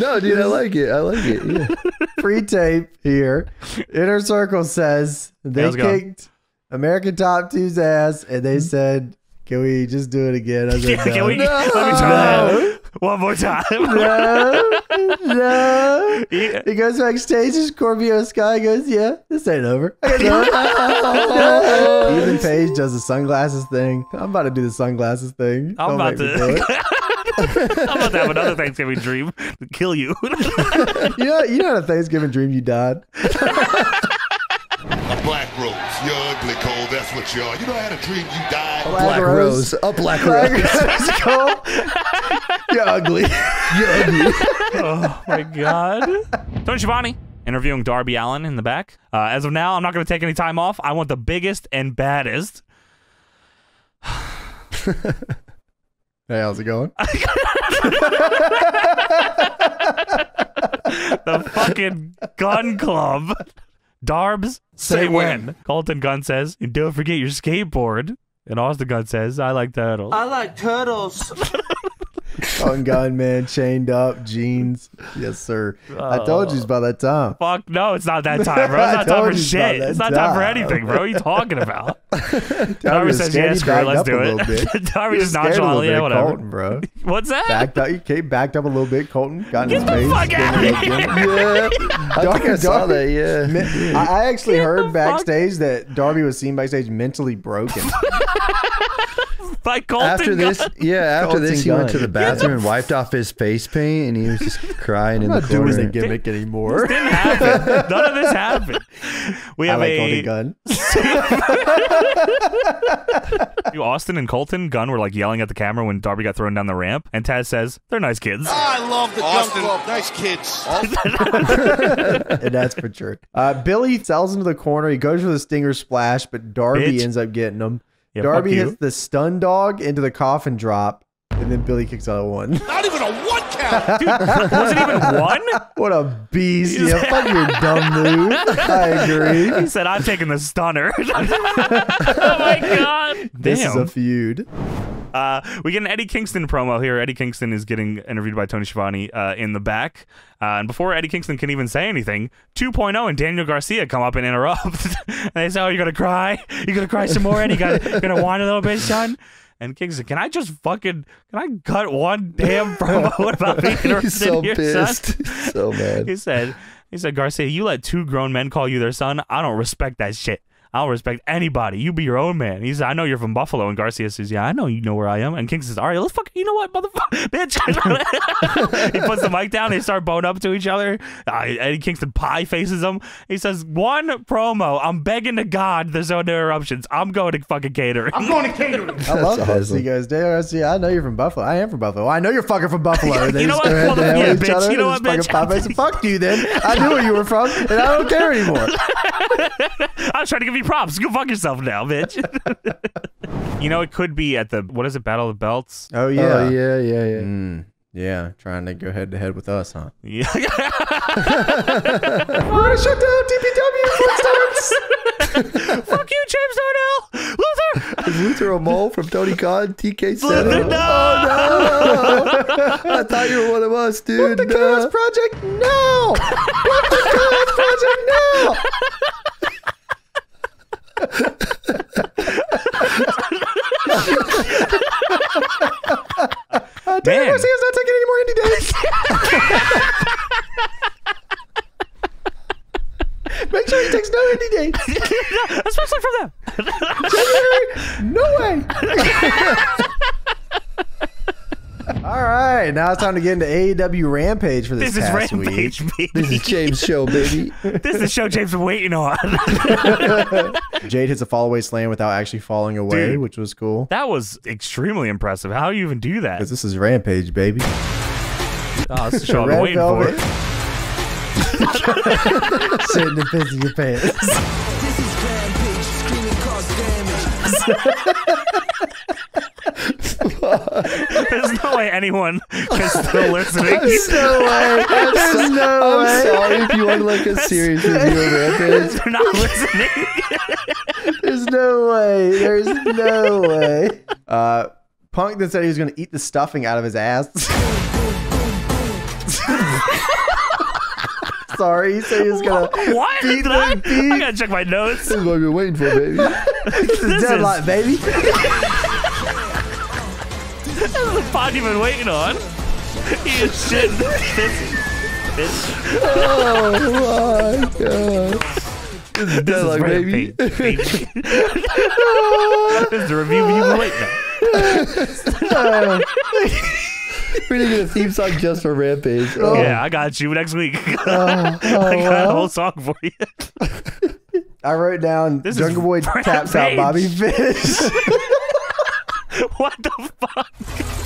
No, dude, I like it. I like it. Yeah. Free tape here. Inner Circle says they how's it going? kicked American Top Two's ass, and they hmm? said, "Can we just do it again?" I said, Yeah, can "No." we, let me try that one more time. no, no. Yeah. He goes backstage, and Scorpio Sky goes, "Yeah, this ain't over." I go, no. Ethan Page does the sunglasses thing. I'm about to do the sunglasses thing. I'm Don't about make do to. It. I'm about to have another Thanksgiving dream to kill you. You know, you know, had a Thanksgiving dream you died. A black rose. You're ugly, Cole. That's what you are. You know, I had a dream you died. A black Rose. A Black Rose. Let's go. You're ugly. You're ugly. oh my god. Tony Schiavone interviewing Darby Allin in the back. Uh, as of now, I'm not going to take any time off. I want the biggest and baddest. Hey, how's it going? The fucking Gunn Club. Darbs, say, Say when. when. Colton Gunn says, and don't forget your skateboard. And Austin Gunn says, I like turtles. I like turtles. Gun gun man, chained up, jeans. Yes, sir. I told you it's about that time. Fuck no, it's not that time, bro. It's not time for you it's about shit. It's not time for anything, bro. What are you talking about? Darby Darby was says, scared yeah, screw it, let's do it. little. Darby just was nonchalantly, yeah, whatever. Colton, bro. What's that? Backed up, he came backed up a little bit. Colton got in Get his the face. fuck gave outta him a here. Yeah. I think I saw that. Yeah. I I actually Get the heard fuck- backstage that Darby was seen backstage mentally broken. By Colton After this, yeah, after this, he went to the bathroom and wiped off his face paint, and he was just crying in I'm the not doing corner. the gimmick anymore. didn't happen. None of this happened. We I have like a Colton Gunn. You, Austin and Colton Gunn were like yelling at the camera when Darby got thrown down the ramp, and Taz says they're nice kids. I love the Austin. Gunn Club. Nice kids. and that's for sure. Uh, Billy sells into the corner. He goes for the stinger splash, but Darby Bitch. ends up getting him. Yeah, Darby hits the stun dog into the coffin drop, and then Billy kicks out a one. Not even a one count. Was it even one? what a beast! Yeah, fuck your dumb move. I agree. He said, "I'm taking the stunner." oh my god! Damn. This is a feud. Uh, we get an Eddie Kingston promo here. Eddie Kingston is getting interviewed by Tony Schiavone uh, in the back. Uh, and before Eddie Kingston can even say anything, 2.0 and Daniel Garcia come up and interrupt. and they say, Oh, you're going to cry? You're going to cry some more, Eddie? You're going to whine a little bit, son? And Kingston, can I just fucking, can I cut one damn promo about being interested He's so in your pissed. son? So mad. He said, he said, Garcia, you let two grown men call you their son? I don't respect that shit. I don't respect anybody. You be your own man. He said, I know you're from Buffalo. And Garcia says, Yeah, I know you know where I am. And King says, All right, let's fuck. You know what, motherfucker, bitch. he puts the mic down. They start bowing up to each other. Uh, Eddie Kingston pie faces him. He says, One promo. I'm begging to God there's no interruptions. I'm going to fucking catering. I'm going to catering. I love That's this. awesome. He goes, Daniel Garcia, I know you're from Buffalo. I am from Buffalo. I know you're fucking from Buffalo. And You know what? go head Well, to head yeah, with each bitch. other You know what, bitch? pie face. Fuck you then. I knew where you were from, and I don't care anymore. I was trying to give you props. Go fuck yourself now, bitch. you know, it could be at the, what is it, Battle of the Belts? Oh, yeah. Oh yeah, yeah, yeah. Mm, yeah, trying to go head to head with us, huh? Yeah. We're gonna shut down DPW before it starts. Fuck you, James Darnell. Luther. Is Luther a mole from Tony Khan? TK said Luther, no. Oh no! I thought you were one of us, dude. the No. Chaos Project now! Block the Chaos Project now! uh, Daniel Man. Garcia's not taking any more indie dates. Make sure he takes no indie dates. Especially from them. January, no way. Right, now it's time to get into AEW Rampage for this, This is past Rampage, week. This is James' show, baby. This is the show James been waiting on. Jade hits a fallaway slam without actually falling away, Dude. which was cool. that was extremely impressive. How do you even do that? Because this is Rampage, baby. Oh, this is the show been waiting velvet. for. Shit in the piss of your pants. This is Rampage, screaming cause damage. There's no way anyone is still listening. There's no way. There's no I'm way. sorry if you want like a serious review of Rampage. They're not listening. There's no way. There's no way. Uh, Punk then said he was going to eat the stuffing out of his ass. Sorry, he said he was gonna. What? Beat Did I, beat. I gotta check my notes. This is what we've been waiting for, baby. This is Deadlock, is- baby. This is the pod you've been waiting on. He is shitting. This, this, Oh my god. This is this Deadlock, is baby. Rampage. this is the review you've been waiting on. We need to get a theme song just for Rampage. Oh, Yeah, I got you next week. Oh, I got oh. a oh, whole song for you. I wrote down This is Jungle Boy taps out Bobby Fish. what the fuck?